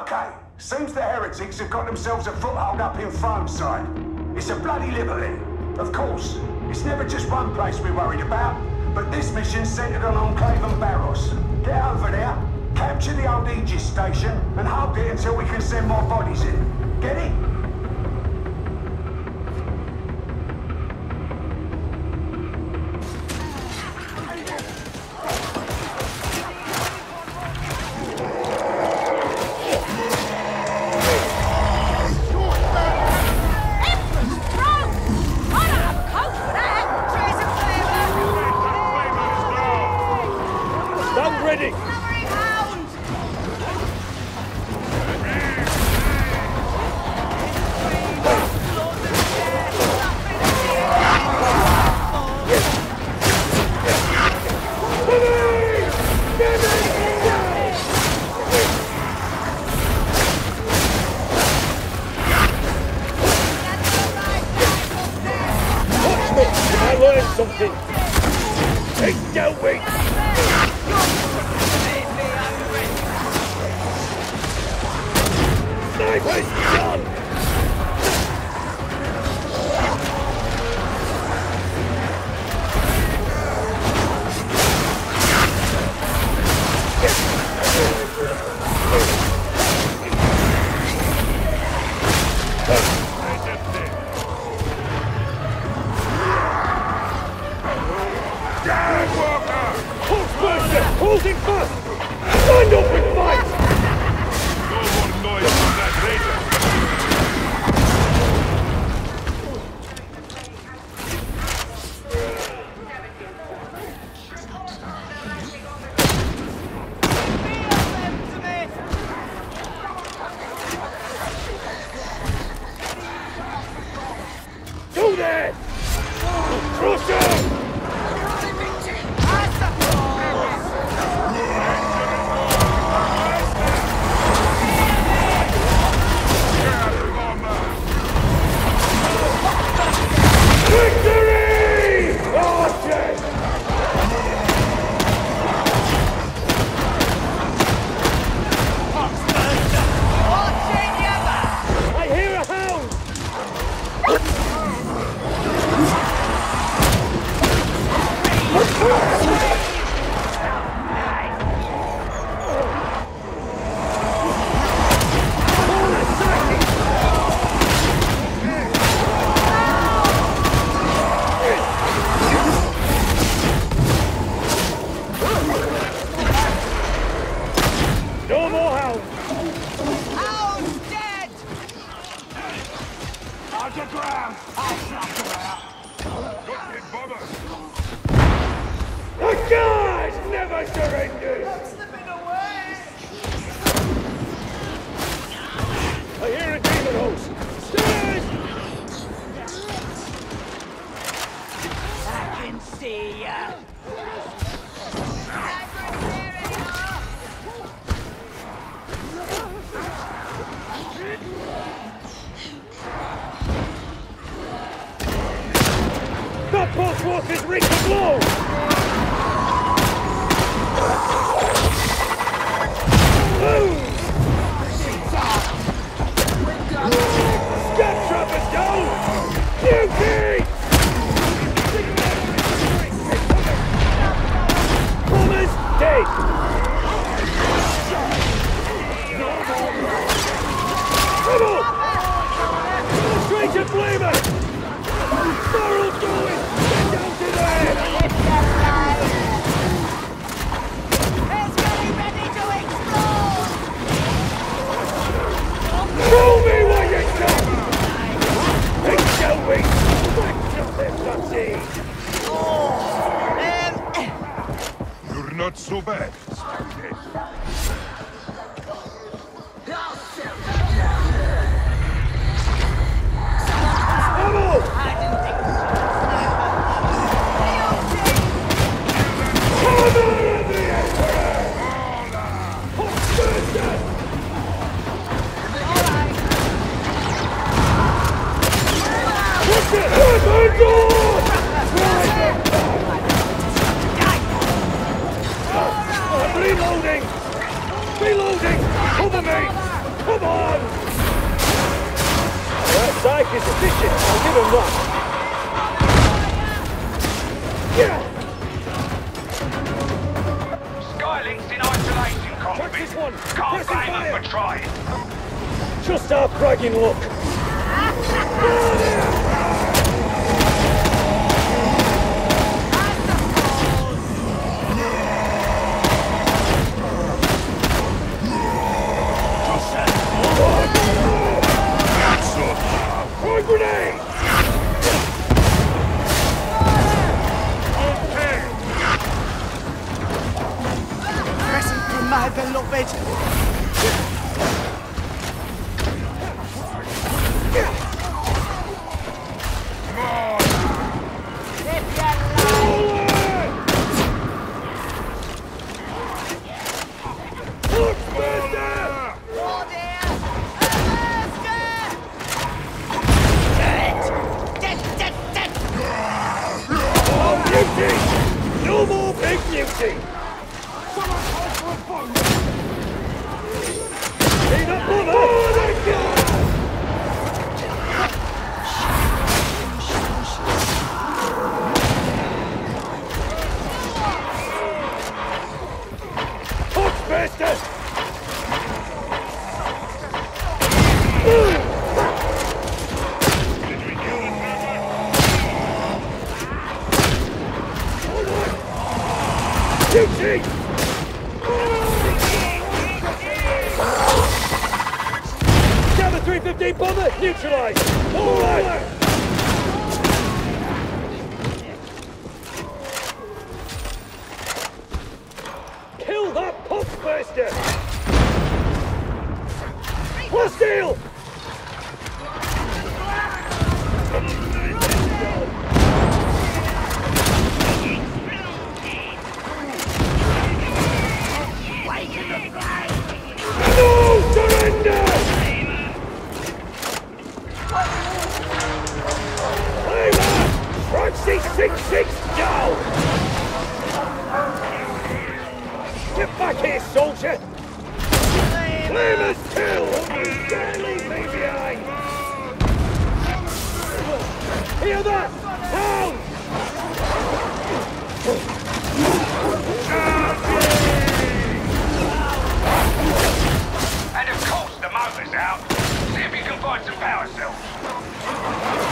Okay, seems the heretics have got themselves a foothold up in Farmside. It's a bloody liberty. Of course, it's never just one place we're worried about, but this mission's centered on Enclavum Baross. Get over there, capture the old Aegis station, and hold it until we can send more bodies in. Get it? not so bad, Michael! the! Come on! That dyke is efficient. I'll give him that. Yeah. Skylink's in isolation, cockpit. This one. Can't blame him for trying. Just our cracking look. Beauty! Gather 315 bomber, neutralized! All right! Kill that Poxburster! Hostile! See if you can find some power cells.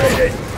Upgraded!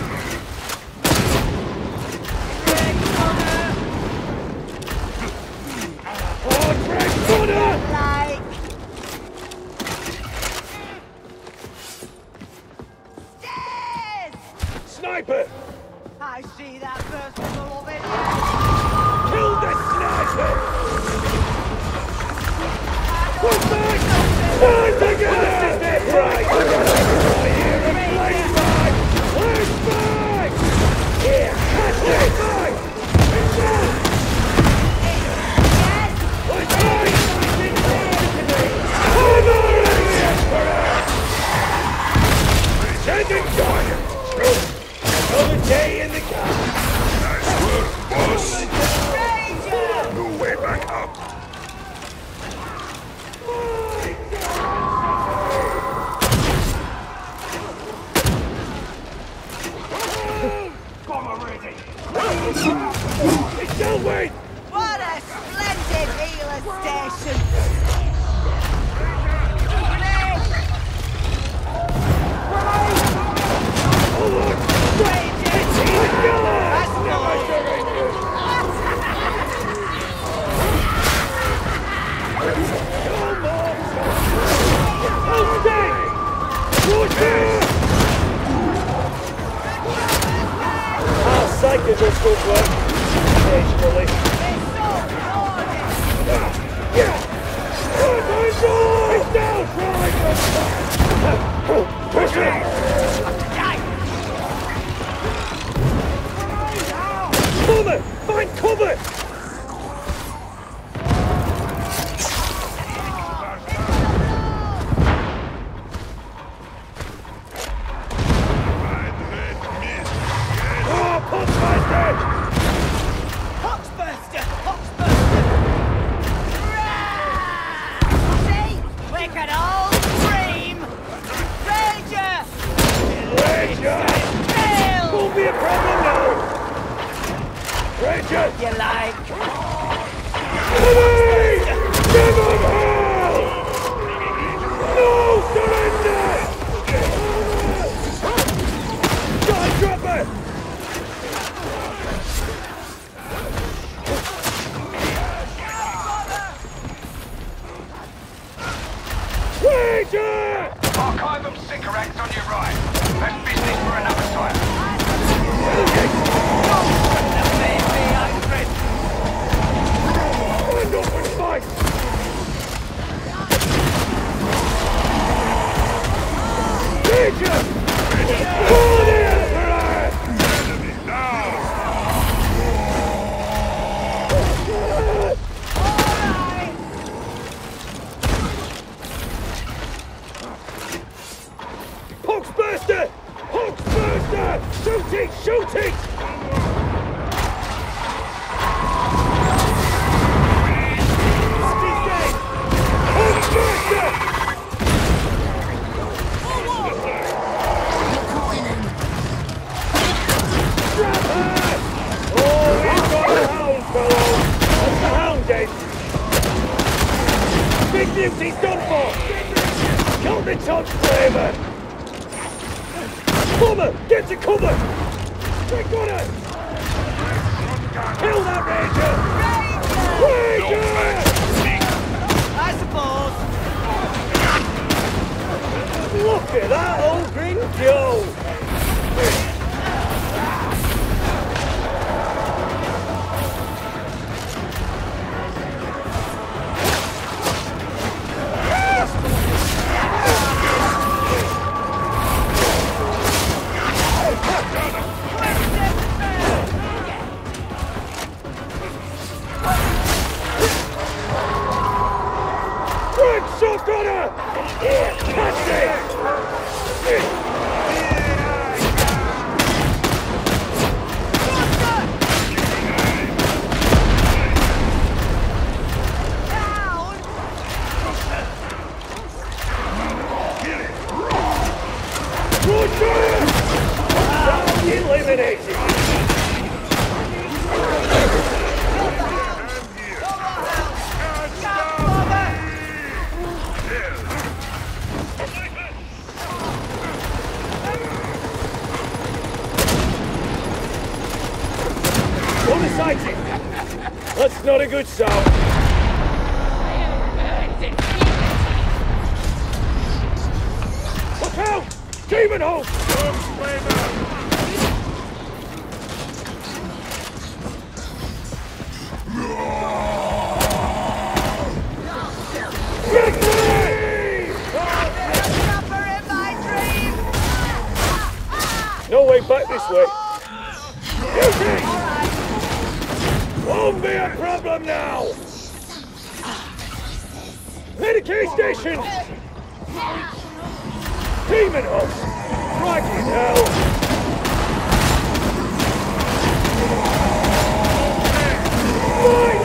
No way back this way. Beauty! Won't be a problem now! Medicae station! Daemonhost! dragon hell! Mine!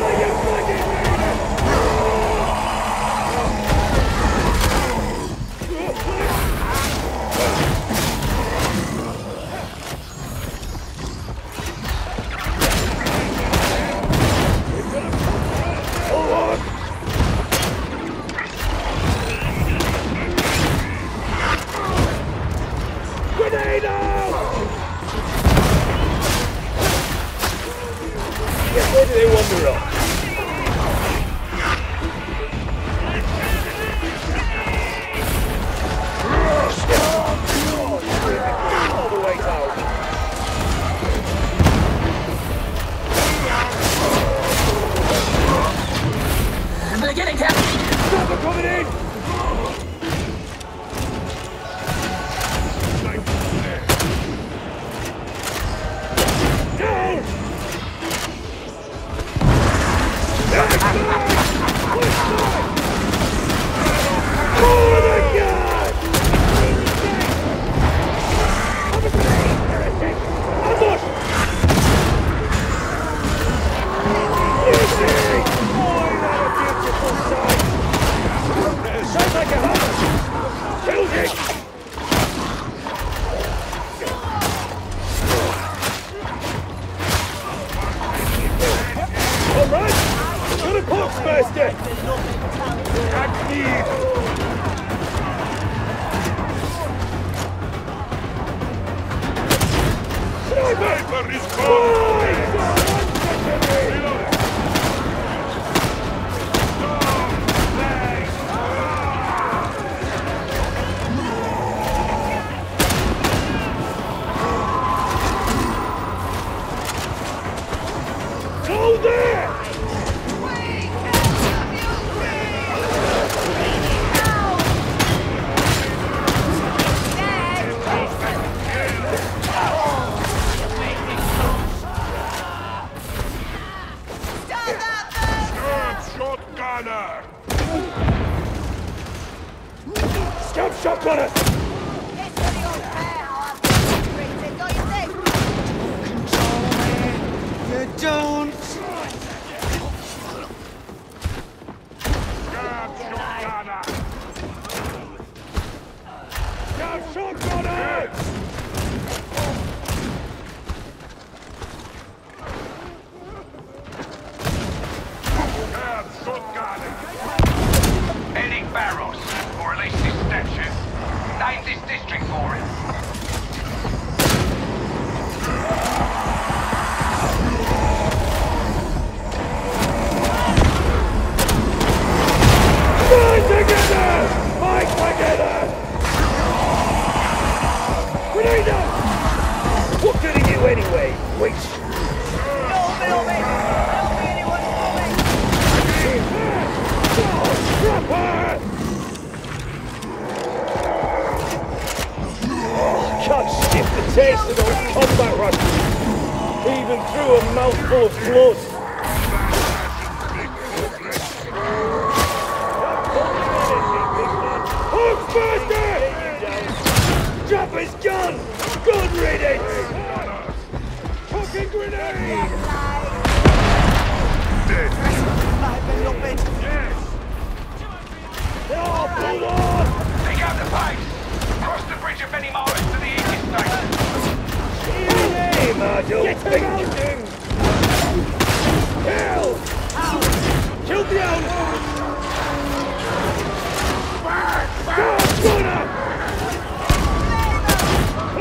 Wait.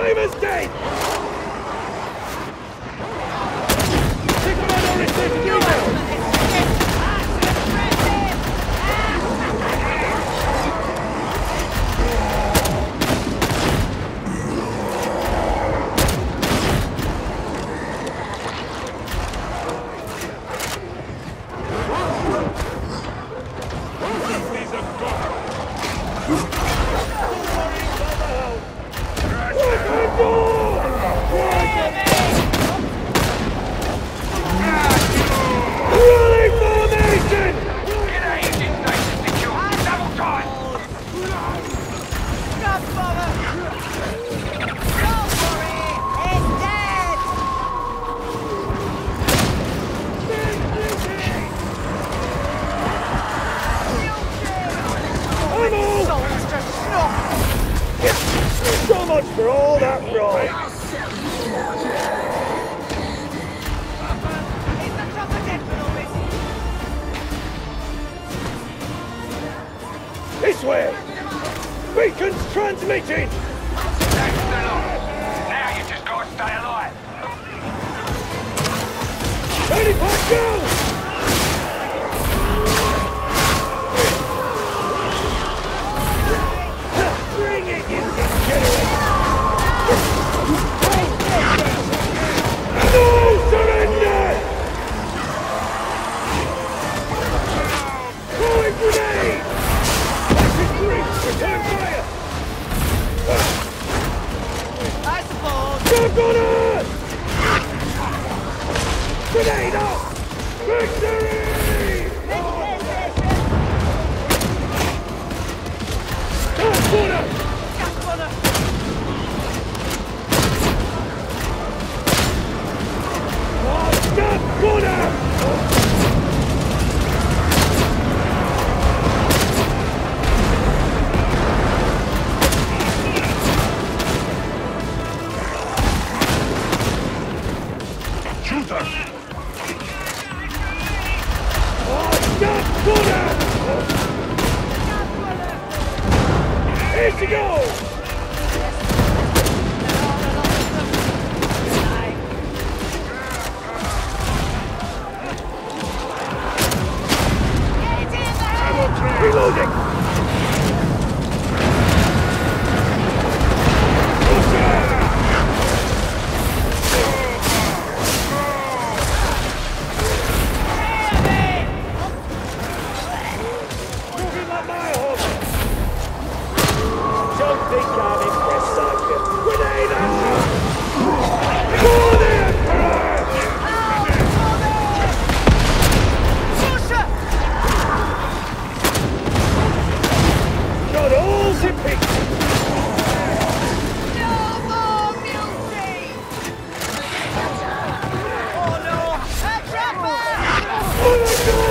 name is day. This way! Beacon's transmitting! Now you just gotta stay alive! Turn it back! going on? Oh my god!